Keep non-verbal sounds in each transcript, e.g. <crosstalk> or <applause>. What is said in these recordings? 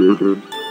해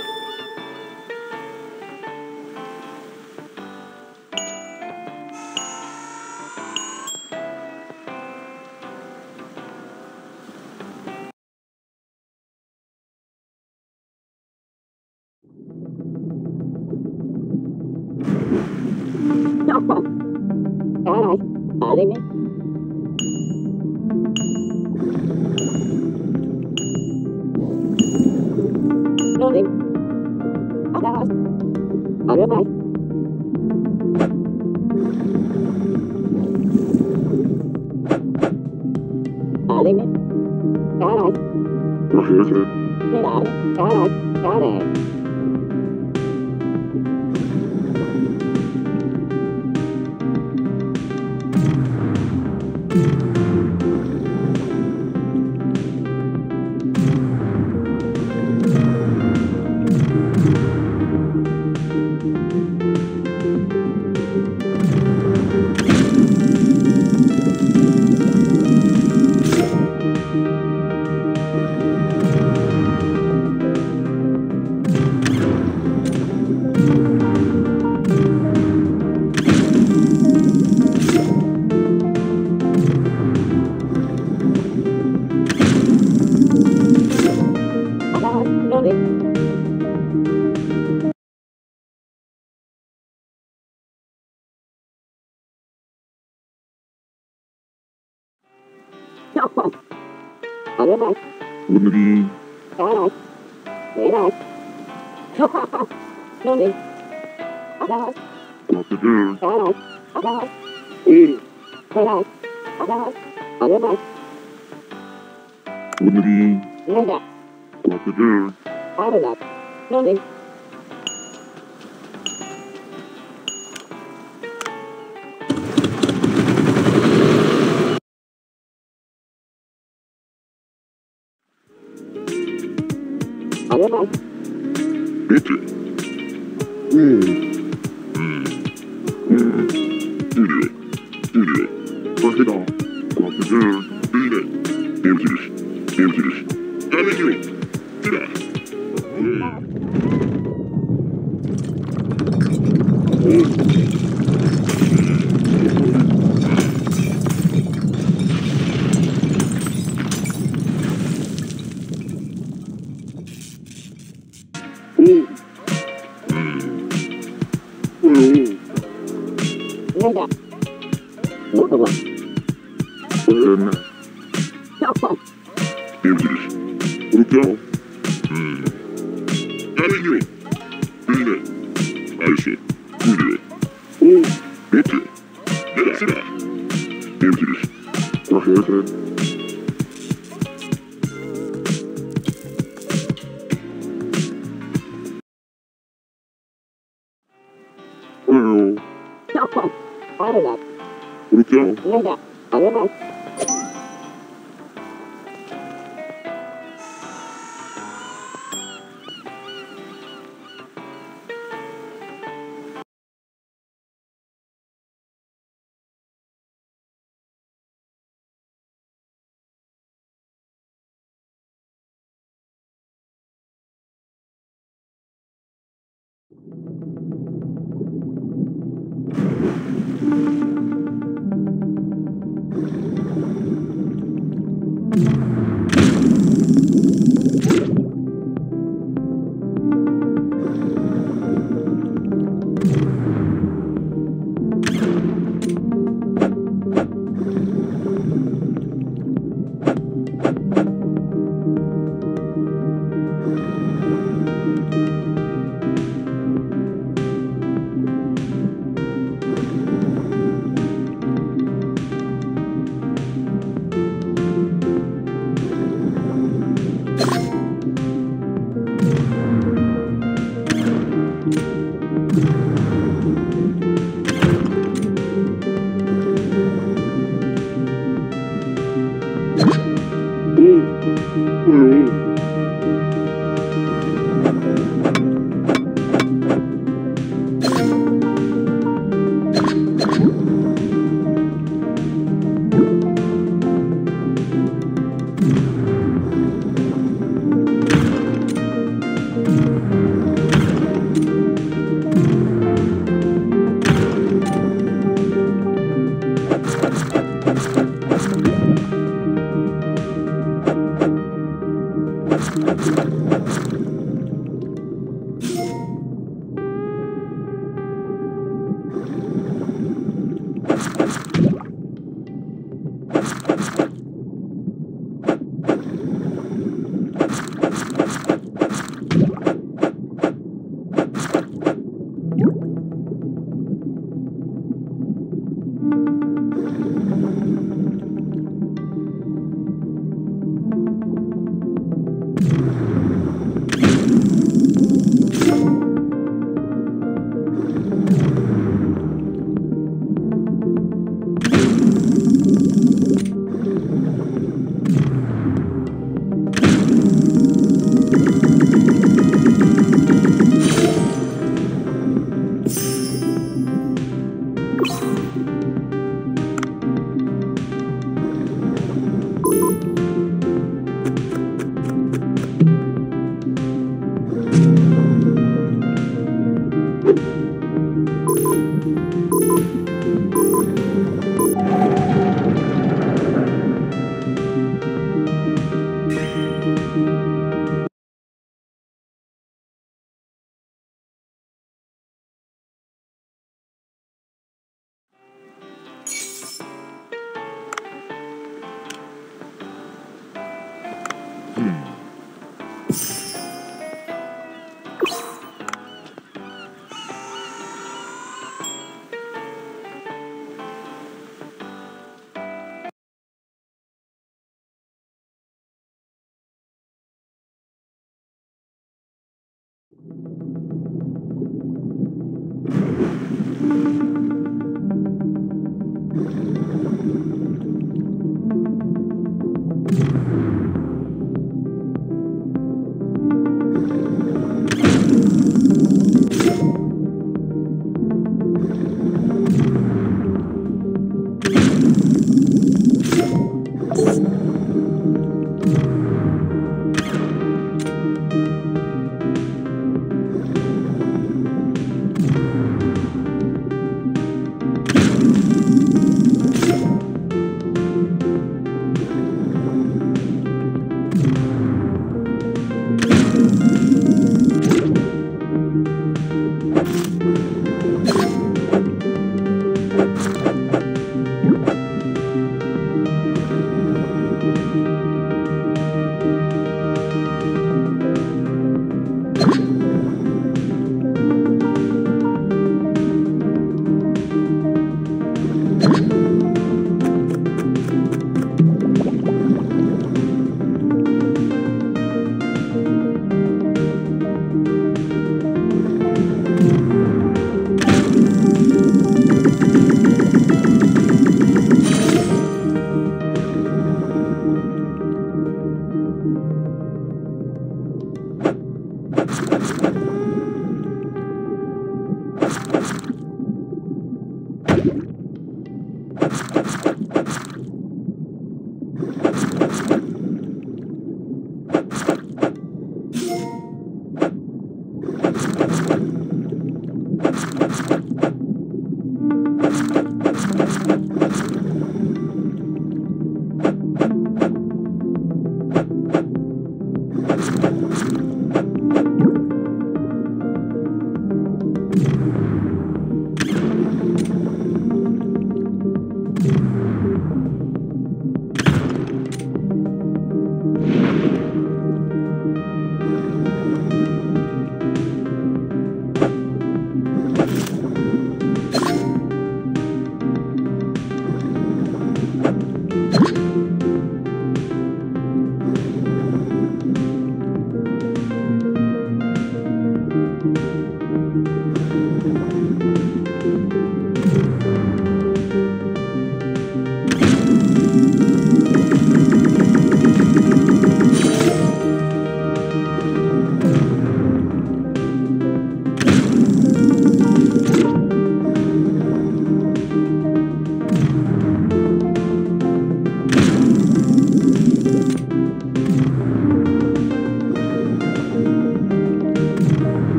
오늘 Thank you.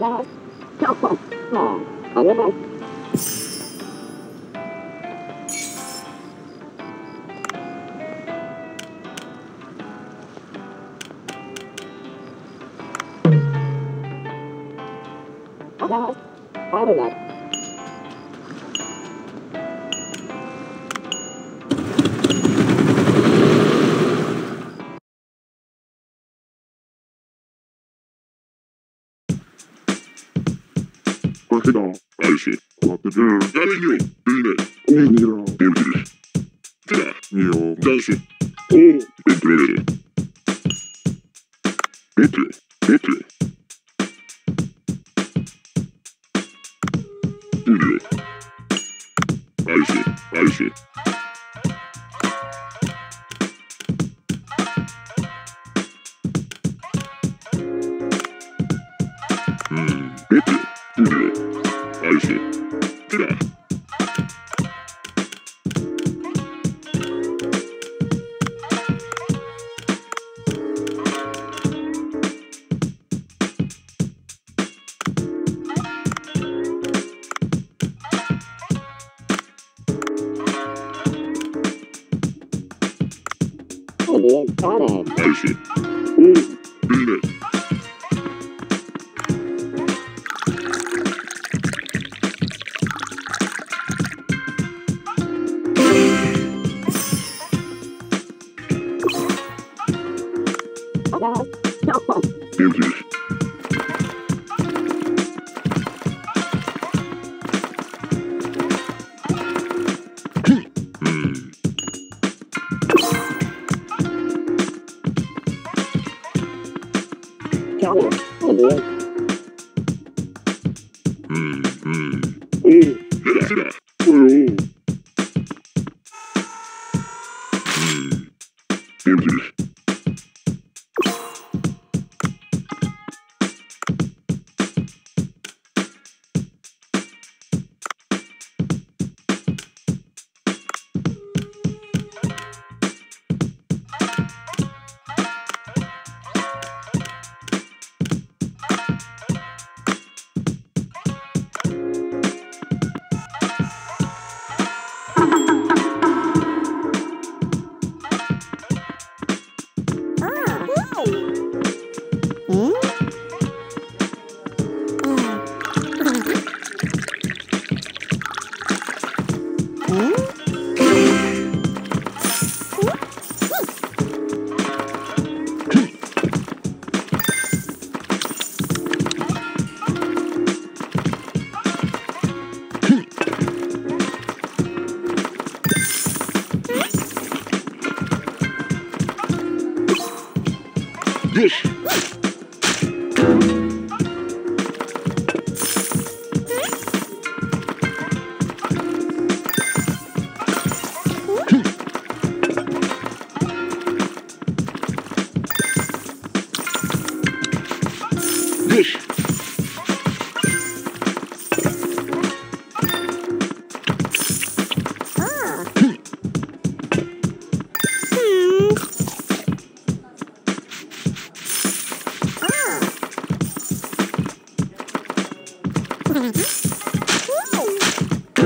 Başka Galinho. Bine. Oyunira. Devdir. Tira. Yo. Cansu. O. Petre. Julio.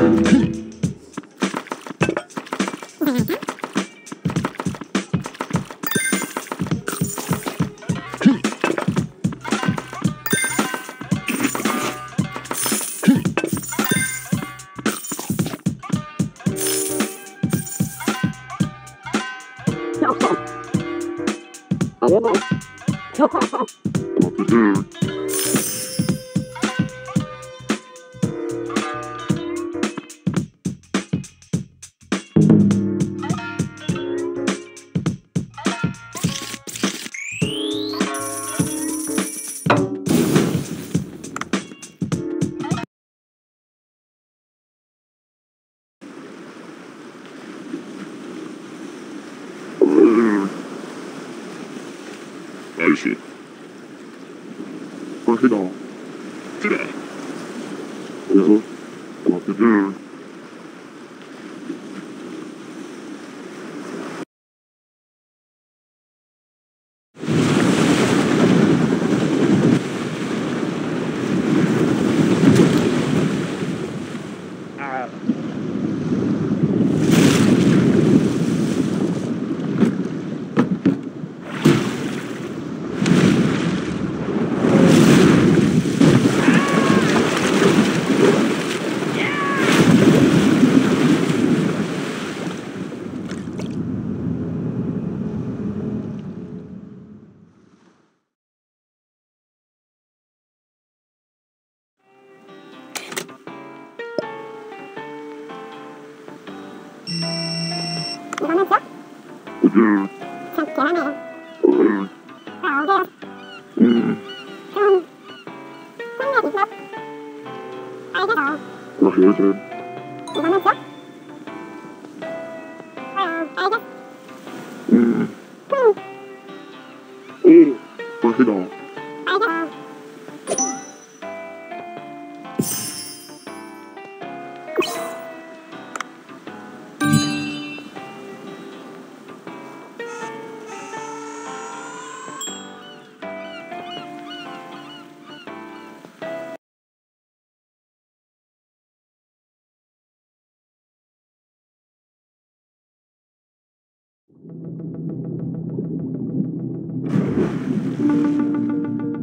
아저 Thank you.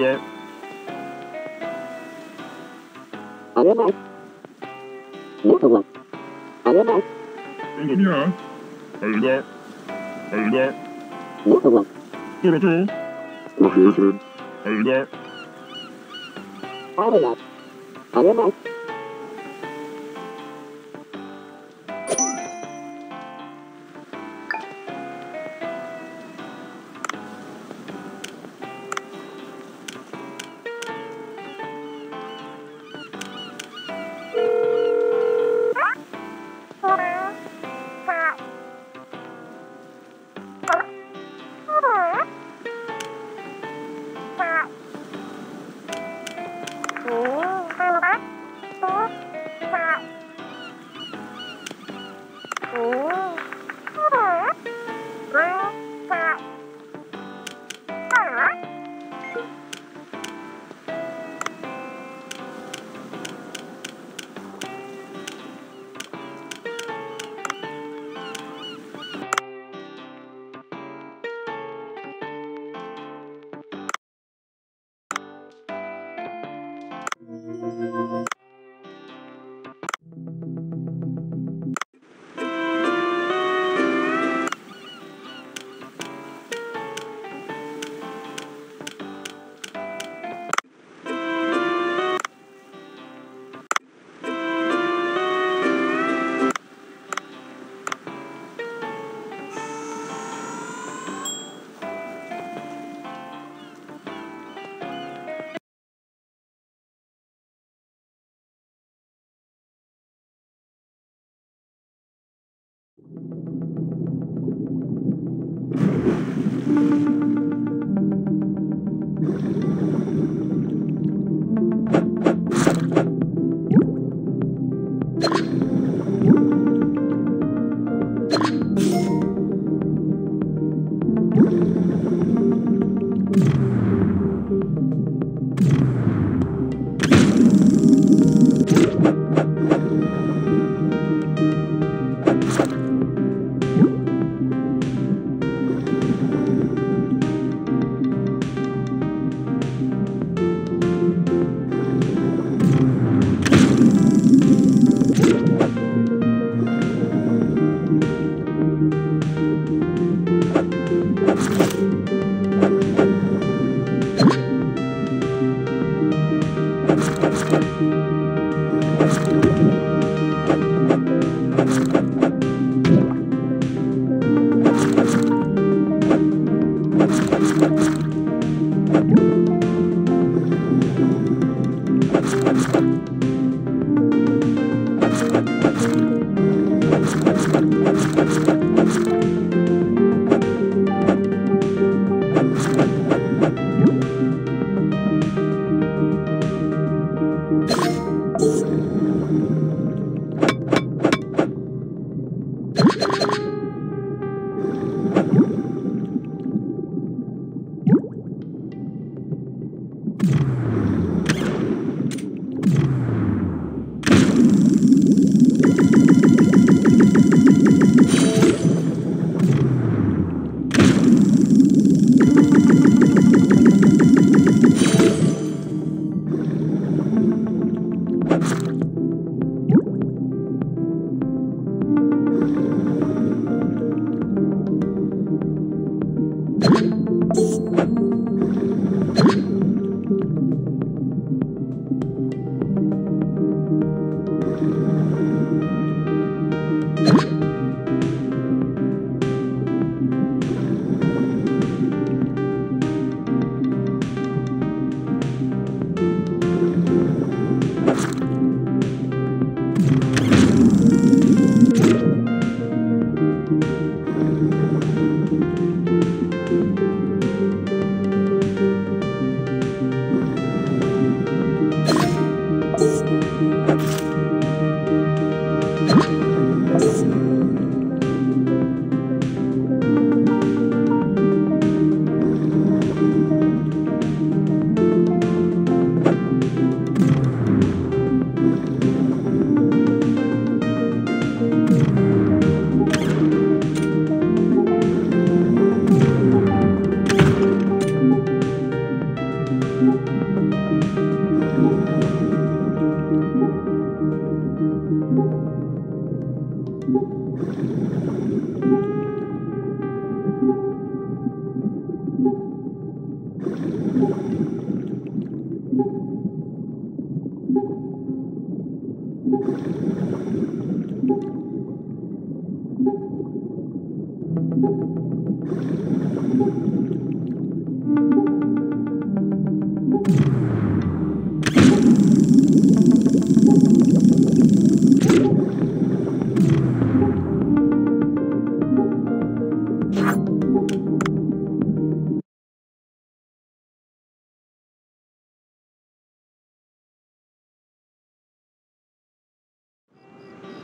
vậy ở đó bạn nước không lòng ở đó anh em đúng hả? Ừ đó ừ đó nước không lòng chưa được chưa ừ đó ở đó bạn ở đó bạn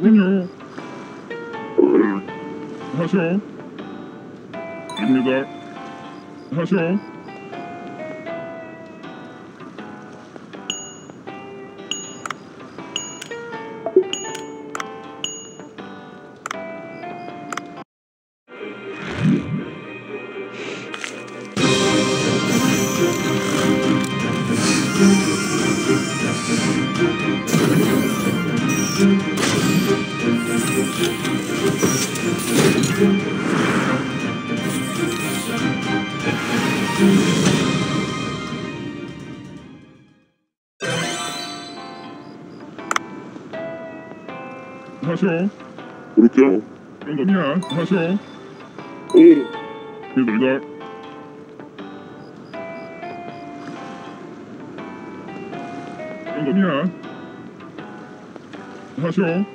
그럼요. 하셔. 입니다. 하셔. 来是吗？你怎么在？张小念，你？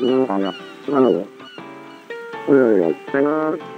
うん、あら、なの。うん、やった。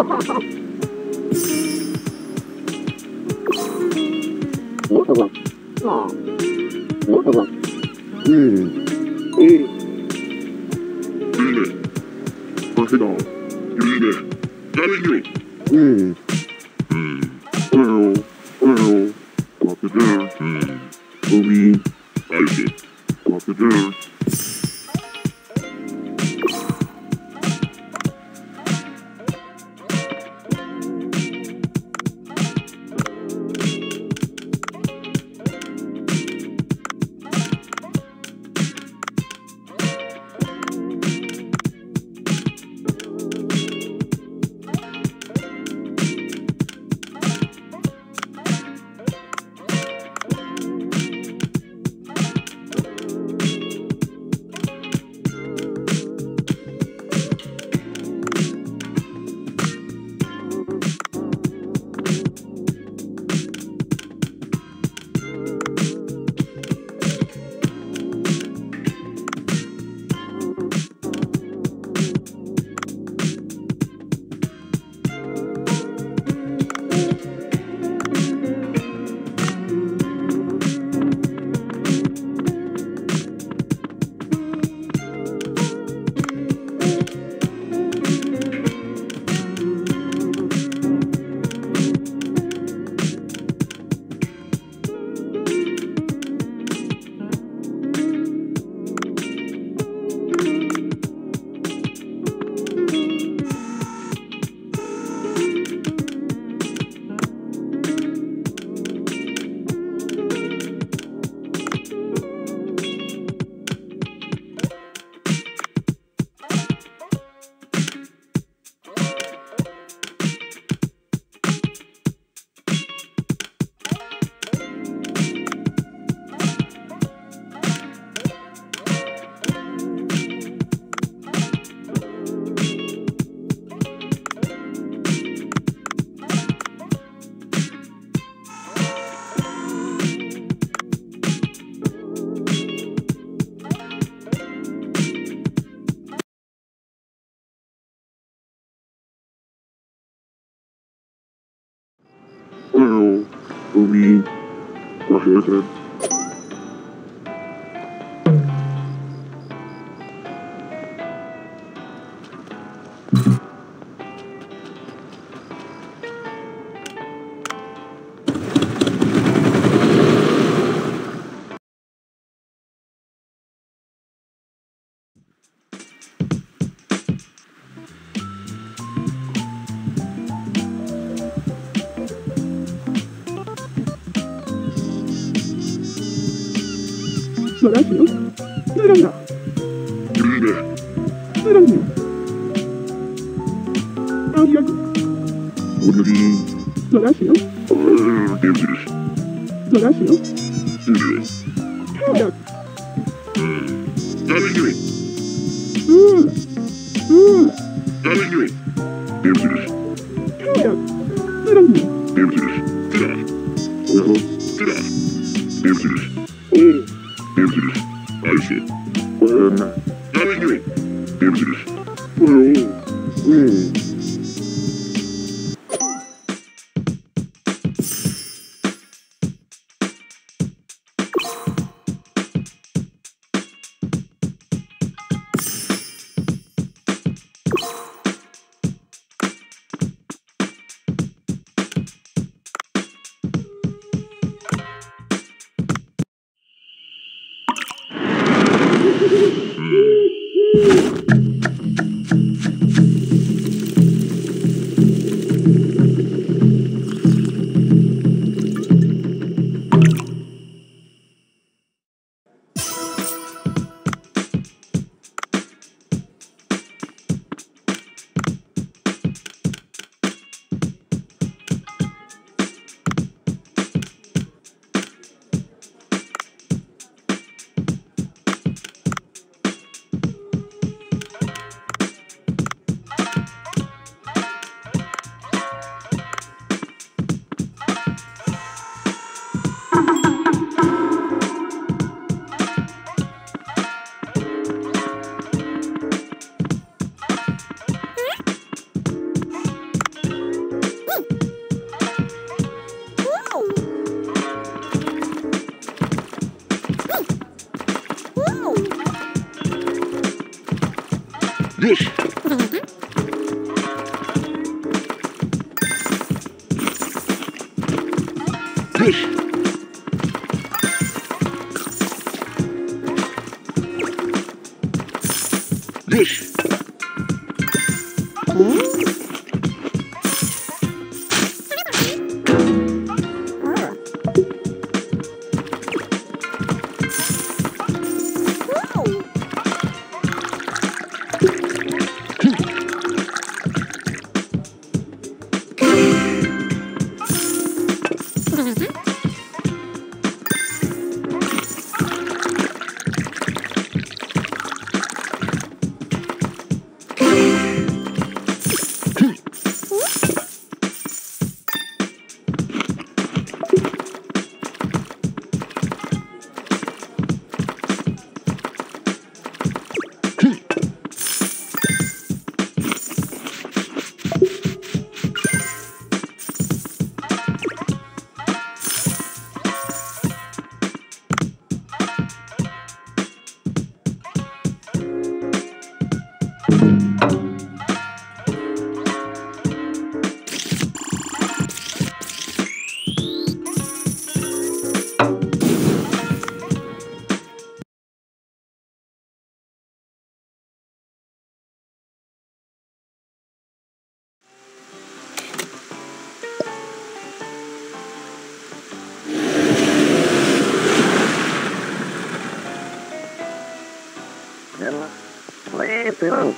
Oh, <laughs> Doracio. Doracio. Pero,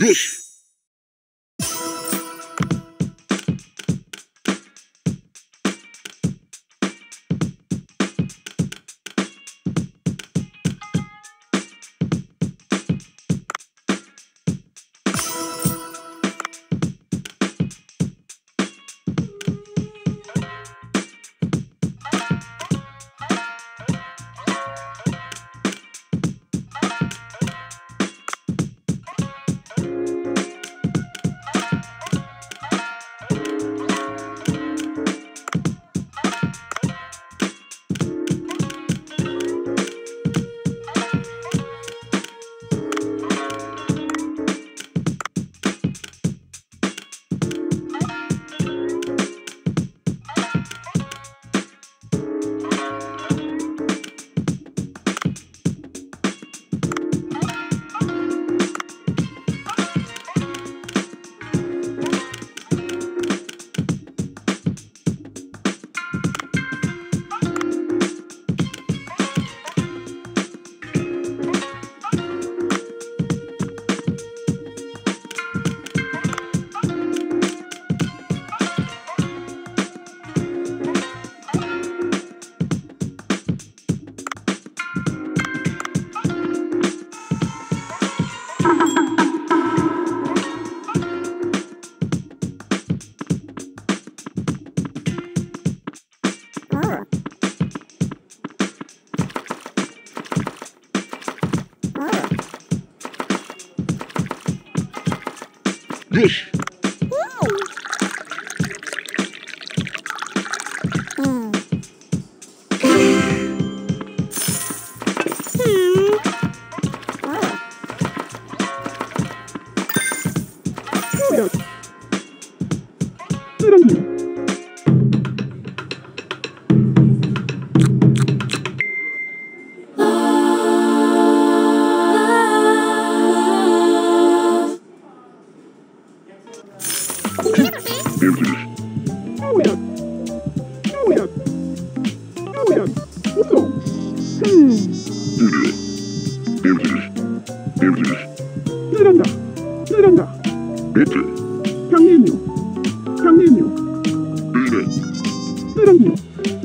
Rus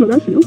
horas, ¿no?